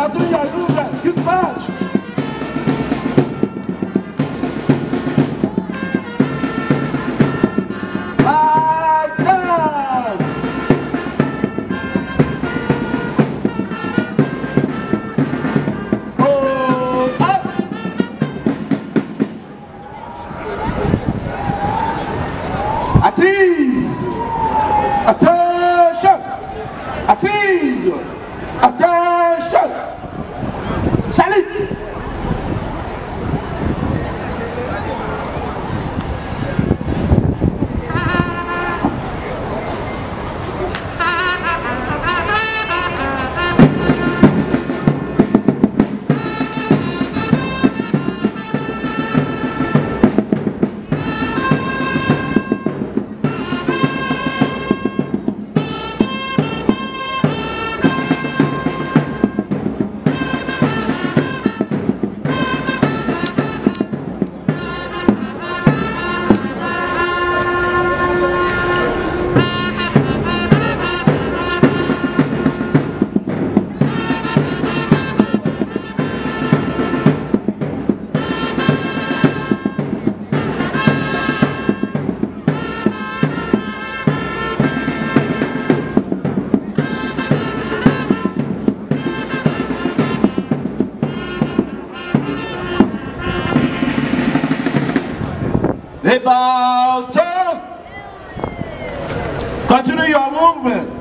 Your movement. Good march. Attack! Hold up. At ease. Attention. At. Attention. About bow. Continue your movement.